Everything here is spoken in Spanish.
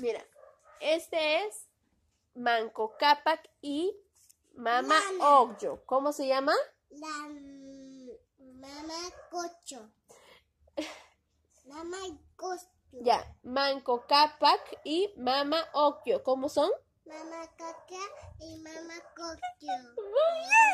Mira, este es Manco Capac y Mama Ogyo. ¿Cómo se llama? La Mama cocho. Mamá cocho. Ya, Manco Capac y Mama Ogyo. ¿Cómo son? Mamá caca y Mama cocho. Muy bien.